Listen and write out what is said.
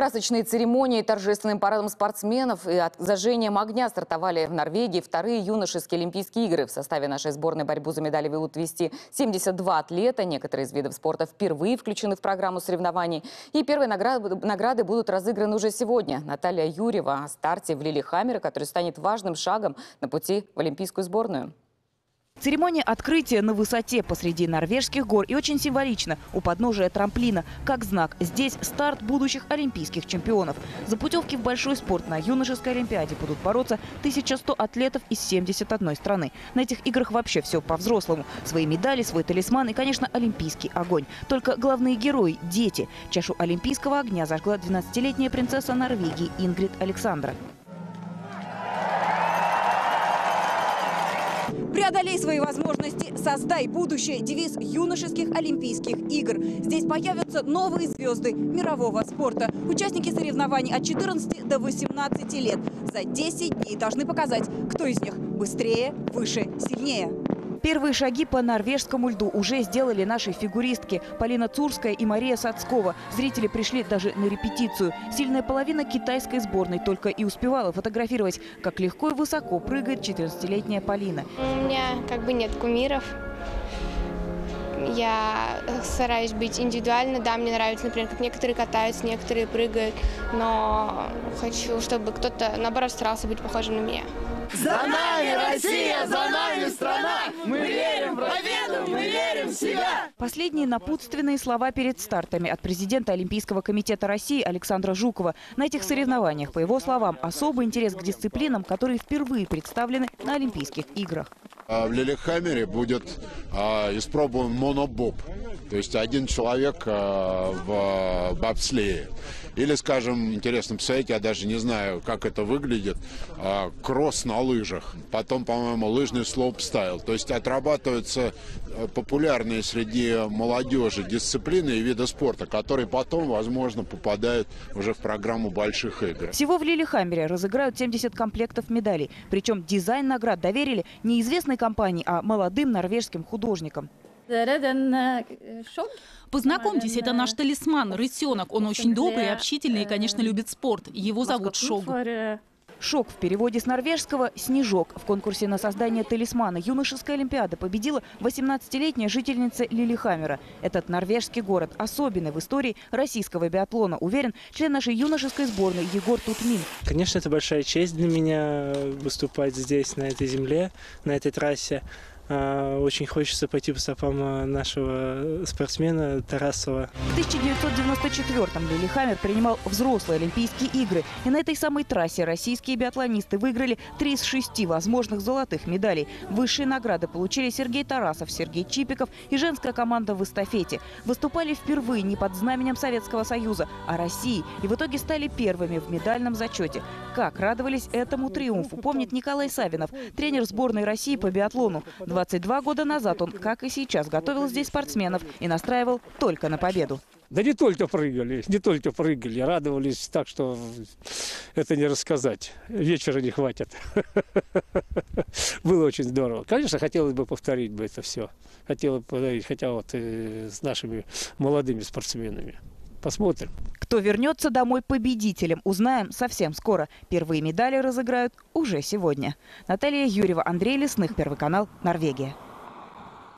Красочные церемонии, торжественным парадом спортсменов и от зажжением огня стартовали в Норвегии вторые юношеские Олимпийские игры. В составе нашей сборной борьбу за медали ведут вести 72 атлета. Некоторые из видов спорта впервые включены в программу соревнований. И первые награды, награды будут разыграны уже сегодня. Наталья Юрьева о старте в Лилихаммере, который станет важным шагом на пути в Олимпийскую сборную. Церемония открытия на высоте посреди норвежских гор и очень символично у подножия трамплина. Как знак, здесь старт будущих олимпийских чемпионов. За путевки в большой спорт на юношеской олимпиаде будут бороться 1100 атлетов из 71 страны. На этих играх вообще все по-взрослому. Свои медали, свой талисман и, конечно, олимпийский огонь. Только главные герои – дети. Чашу олимпийского огня зажгла 12-летняя принцесса Норвегии Ингрид Александра. Преодолей свои возможности, создай будущее. Девиз юношеских Олимпийских игр. Здесь появятся новые звезды мирового спорта. Участники соревнований от 14 до 18 лет. За 10 дней должны показать, кто из них быстрее, выше, сильнее. Первые шаги по норвежскому льду уже сделали наши фигуристки Полина Цурская и Мария Сацкова. Зрители пришли даже на репетицию. Сильная половина китайской сборной только и успевала фотографировать, как легко и высоко прыгает 14-летняя Полина. У меня как бы нет кумиров. Я стараюсь быть индивидуально. Да, мне нравится, например, как некоторые катаются, некоторые прыгают. Но хочу, чтобы кто-то, наоборот, старался быть похожим на меня. За нами Россия, за нами страна! Мы верим в победу, мы верим в себя! Последние напутственные слова перед стартами от президента Олимпийского комитета России Александра Жукова. На этих соревнованиях, по его словам, особый интерес к дисциплинам, которые впервые представлены на Олимпийских играх. А в Лилихаммере будет а, испробован монобоб, то есть один человек а, в бобслее. Или, скажем, интересно посмотреть, я даже не знаю, как это выглядит, кросс на лыжах. Потом, по-моему, лыжный слоуп-стайл. То есть отрабатываются э, популярные среди молодежи дисциплины и виды спорта, которые потом, возможно, попадают уже в программу больших игр. Всего в Лилихаммере разыграют 70 комплектов медалей. Причем дизайн наград доверили не известной компании, а молодым норвежским художникам. Познакомьтесь, это наш талисман, рысенок. Он очень добрый, общительный и, конечно, любит спорт. Его зовут Шог. Шок в переводе с норвежского «снежок». В конкурсе на создание талисмана юношеская олимпиада победила 18-летняя жительница Лилихаммера. Этот норвежский город особенный в истории российского биатлона, уверен член нашей юношеской сборной Егор Тутмин. Конечно, это большая честь для меня выступать здесь, на этой земле, на этой трассе. А, очень хочется пойти по стопам а, нашего спортсмена Тарасова. В 1994-м Лилихаммер принимал взрослые Олимпийские игры. И на этой самой трассе российские биатлонисты выиграли три из шести возможных золотых медалей. Высшие награды получили Сергей Тарасов, Сергей Чипиков и женская команда в эстафете. Выступали впервые не под знаменем Советского Союза, а России. И в итоге стали первыми в медальном зачете. Как радовались этому триумфу, помнит Николай Савинов, тренер сборной России по биатлону. 22 года назад он, как и сейчас, готовил здесь спортсменов и настраивал только на победу. Да не только прыгали, не только прыгали, радовались так, что это не рассказать. Вечера не хватит. Было очень здорово. Конечно, хотелось бы повторить бы это все. Хотелось бы повторить, хотя вот э, с нашими молодыми спортсменами. Посмотрим. Кто вернется домой победителем, узнаем совсем скоро. Первые медали разыграют уже сегодня. Наталья Юрьева, Андрей Лесных, Первый канал, Норвегия.